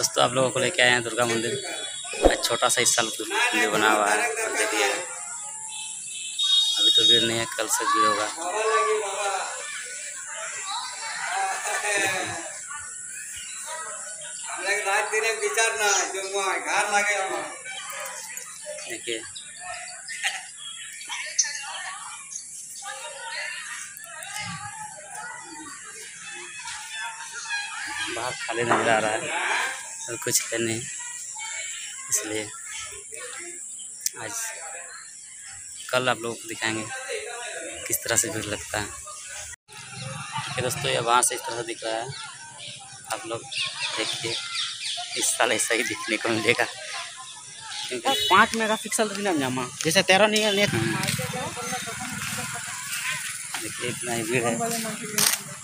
दोस्तों आप लोगों को लेके आए हैं दुर्गा मंदिर। छोटा सा इस साल मंदिर बना हुआ है देखिए। अभी तो भीड़ नहीं है, कल से भीड़ होगा। देखिए। बाहर खाली नज़र आ रहा है। और कुछ है नहीं। इसलिए आज कल आप लोगों को दिखाएँगे किस तरह से भीड़ लगता है। ठीक है दोस्तों ये वहाँ से इस तरह दिख रहा है। आप लोग देखिए इस साल ऐसा ही दिखने को मिलेगा। क्योंकि पाँच मेगा पिक्सल दिन जमा। जैसे तेरह नहीं है। देखिए इतना ही भीड़ है।